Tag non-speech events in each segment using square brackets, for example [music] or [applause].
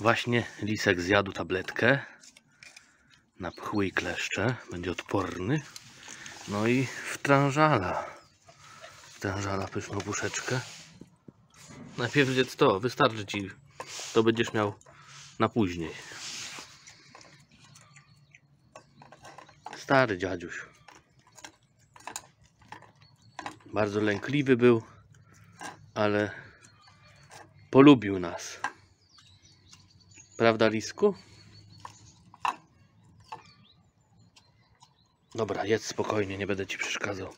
Właśnie lisek zjadł tabletkę na pchły i kleszcze. Będzie odporny. No i wtrążala. Wtrążala pyszną puszeczkę. Najpierw zjedz to, wystarczy ci. To będziesz miał na później. Stary dziadziuś. Bardzo lękliwy był, ale polubił nas. Prawda, Lisku? Dobra, jedz spokojnie, nie będę ci przeszkadzał.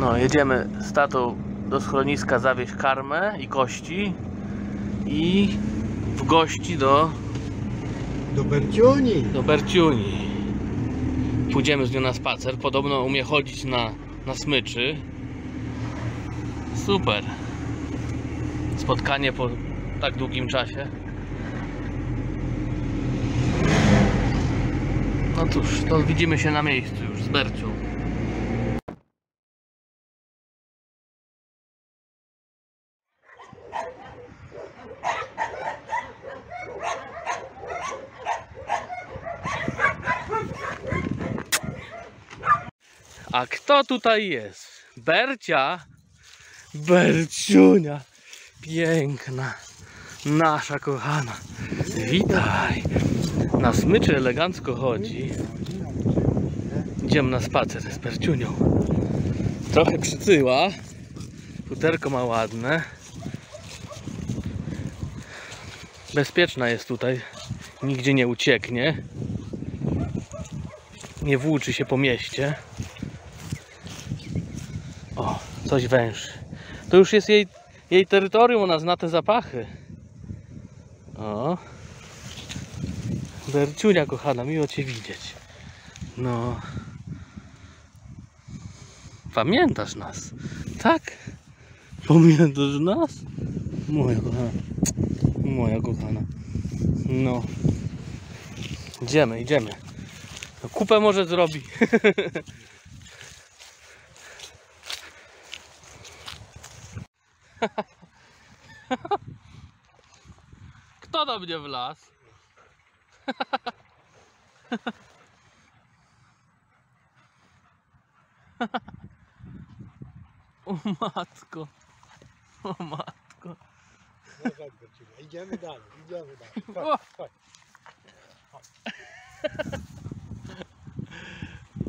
No, jedziemy z tatą do schroniska zawieźć karmę i kości i w gości do, Do Berciuni. do Berciuni. Pójdziemy z nią na spacer. Podobno umie chodzić na, na smyczy. Super. Spotkanie po tak długim czasie. No cóż, to widzimy się na miejscu już z Bercią. A kto tutaj jest? Bercia? Berciunia. Piękna. Nasza kochana. Witaj. Na smyczy elegancko chodzi. Idziemy na spacer z Berciunią. Trochę przytyła. Futerko ma ładne. Bezpieczna jest tutaj. Nigdzie nie ucieknie. Nie włóczy się po mieście. O, coś węży. To już jest jej, jej terytorium, ona zna te zapachy. O. Berciunia kochana, miło Cię widzieć. No. Pamiętasz nas? Tak? Pamiętasz nas? Moja kochana. Moja kochana. No. Idziemy, idziemy. No, kupę może zrobi. [laughs] Kto do mnie wlazł? [laughs] O matko. O matko. No idziemy dalej, idziemy dalej. [laughs] O! Chodź, chodź.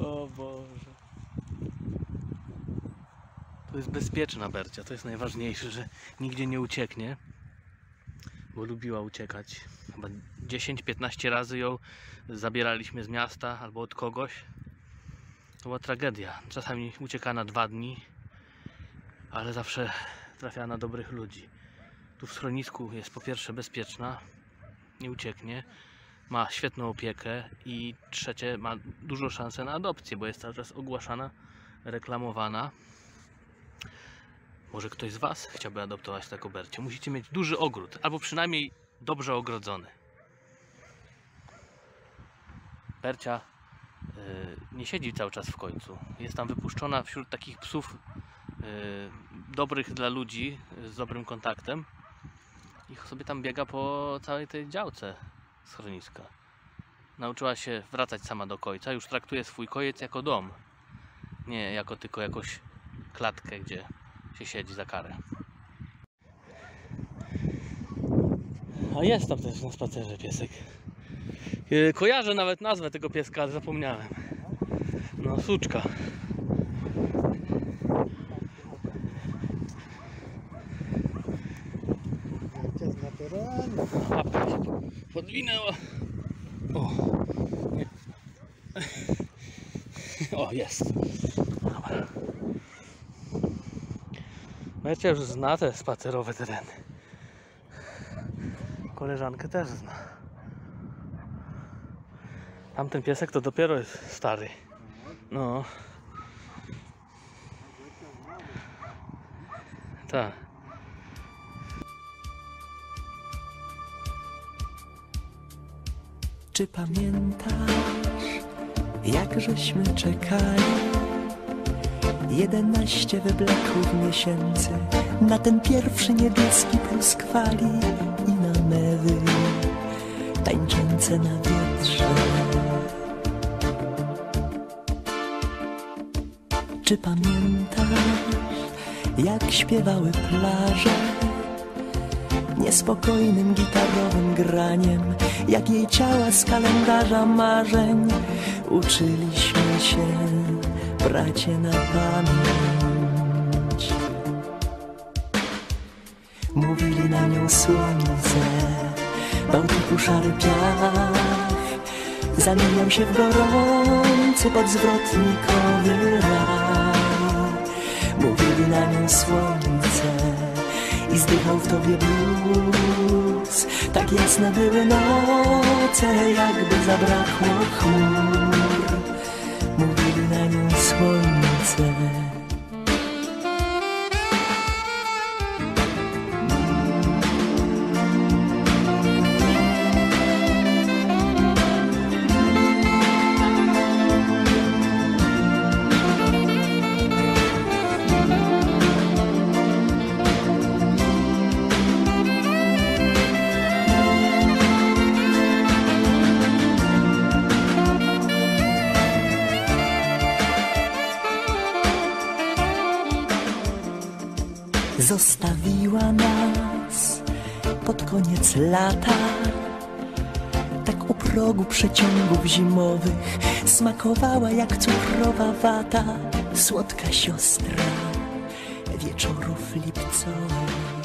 O Boże. To jest bezpieczna Bercia, to jest najważniejsze, że nigdzie nie ucieknie. Bo lubiła uciekać. Chyba 10-15 razy ją zabieraliśmy z miasta albo od kogoś. To była tragedia. Czasami ucieka na dwa dni, ale zawsze trafia na dobrych ludzi. Tu w schronisku jest po pierwsze bezpieczna, nie ucieknie ma świetną opiekę i trzecie ma dużo szansę na adopcję, bo jest cały czas ogłaszana, reklamowana. Może ktoś z Was chciałby adoptować taką Bercię? Musicie mieć duży ogród, albo przynajmniej dobrze ogrodzony. Bercia y, nie siedzi cały czas w końcu. Jest tam wypuszczona wśród takich psów y, dobrych dla ludzi, z dobrym kontaktem. I sobie tam biega po całej tej działce schroniska. Nauczyła się wracać sama do końca. Już traktuje swój kojec jako dom. Nie jako tylko jakąś klatkę, gdzie się siedzi za karę. A jest tam też na spacerze piesek. Yy, Kojarzę nawet nazwę tego pieska, ale zapomniałem. No, suczka. Łapka się podwinęła. O. [laughs] O, jest. Dobra. Mercia już zna te spacerowe tereny. Koleżankę też zna. Tamten piesek to dopiero jest stary. No. Tak. Czy pamiętasz, jak żeśmy czekali? Jedenaście wybleków miesięcy na ten pierwszy niebieski pluskwali i na mewy ręce na wietrze. Czy pamiętasz, jak śpiewały plaże? Niespokojnym gitarowym graniem, jak jej ciała z kalendarza marzeń. Uczyliśmy się, bracie, na pamięć. Mówili na nią słońce, Bałtyku szary piach. Zamieniał się w gorący podzwrotnikowy raj Mówili na nią słońce i zdychał w tobie blues. Tak jasne były noce, jakby zabrakło chmur Mówili na Zostawiła nas pod koniec lata. Tak u progu przeciągów zimowych Smakowała jak cukrowa wata. Słodka siostra wieczorów lipcowych